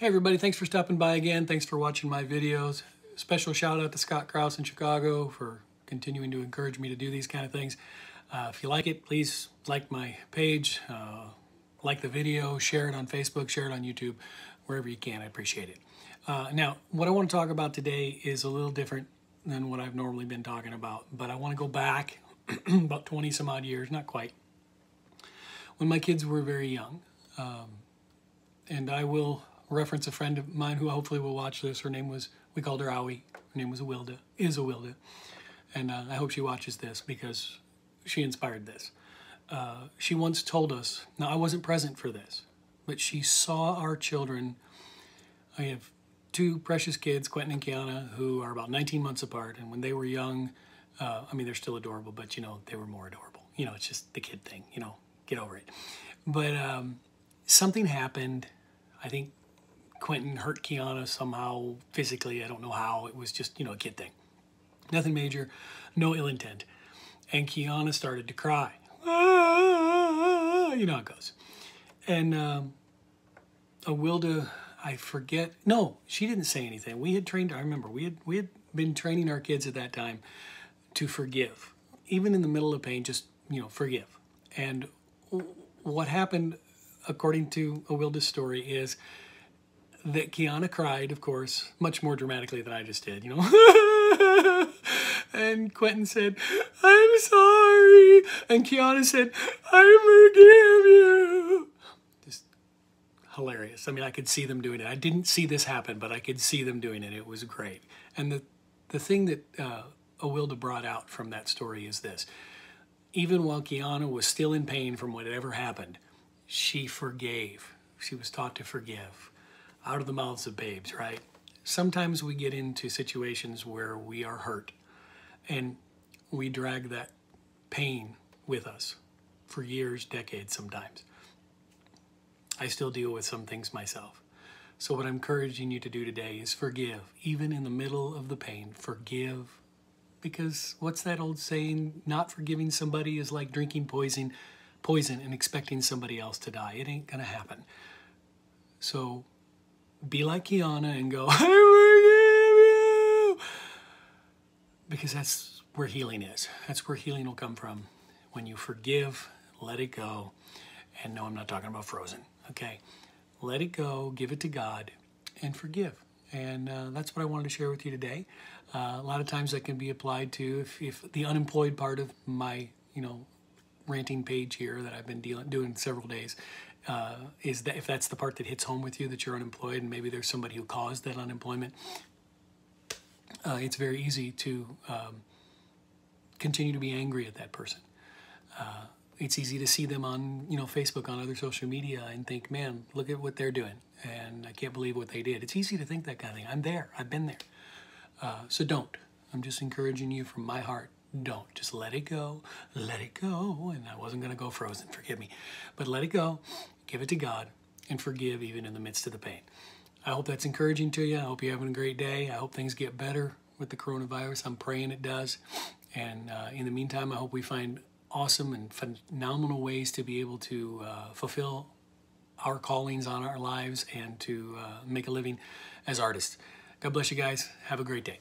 Hey everybody, thanks for stopping by again. Thanks for watching my videos. Special shout out to Scott Kraus in Chicago for continuing to encourage me to do these kind of things. Uh, if you like it, please like my page, uh, like the video, share it on Facebook, share it on YouTube, wherever you can. I appreciate it. Uh, now, what I want to talk about today is a little different than what I've normally been talking about, but I want to go back about 20 some odd years, not quite, when my kids were very young. Um, and I will reference a friend of mine who hopefully will watch this. Her name was, we called her Owie. Her name was Awilda, is Awilda. And uh, I hope she watches this because she inspired this. Uh, she once told us, now I wasn't present for this, but she saw our children. I have two precious kids, Quentin and Kiana, who are about 19 months apart. And when they were young, uh, I mean, they're still adorable, but you know, they were more adorable. You know, it's just the kid thing, you know, get over it. But um, something happened. I think Quentin hurt Kiana somehow physically. I don't know how. It was just, you know, a kid thing. Nothing major, no ill intent. And Kiana started to cry. Ah, you know how it goes. And um, Awilda, I forget. No, she didn't say anything. We had trained. I remember we had we had been training our kids at that time to forgive, even in the middle of pain. Just you know, forgive. And what happened, according to a Awilda's story, is that Kiana cried, of course, much more dramatically than I just did, you know. and Quentin said, I'm sorry. And Kiana said, I forgive you. Just hilarious. I mean, I could see them doing it. I didn't see this happen, but I could see them doing it. It was great. And the, the thing that uh, Awilda brought out from that story is this. Even while Kiana was still in pain from whatever happened, she forgave. She was taught to forgive out of the mouths of babes, right? Sometimes we get into situations where we are hurt and we drag that pain with us for years, decades sometimes. I still deal with some things myself. So, what I'm encouraging you to do today is forgive, even in the middle of the pain. Forgive, because what's that old saying? Not forgiving somebody is like drinking poison, poison and expecting somebody else to die. It ain't gonna happen. So, be like Kiana and go, I forgive you. Because that's where healing is. That's where healing will come from. When you forgive, let it go. And no, I'm not talking about frozen. Okay. Let it go, give it to God, and forgive. And uh, that's what I wanted to share with you today. Uh, a lot of times that can be applied to if, if the unemployed part of my, you know, ranting page here that I've been dealing doing several days uh, is that if that's the part that hits home with you that you're unemployed and maybe there's somebody who caused that unemployment, uh, it's very easy to um, continue to be angry at that person. Uh, it's easy to see them on you know Facebook on other social media and think, man, look at what they're doing, and I can't believe what they did. It's easy to think that kind of thing. I'm there. I've been there. Uh, so don't. I'm just encouraging you from my heart don't. Just let it go. Let it go. And I wasn't going to go frozen, forgive me. But let it go. Give it to God and forgive even in the midst of the pain. I hope that's encouraging to you. I hope you're having a great day. I hope things get better with the coronavirus. I'm praying it does. And uh, in the meantime, I hope we find awesome and phenomenal ways to be able to uh, fulfill our callings on our lives and to uh, make a living as artists. God bless you guys. Have a great day.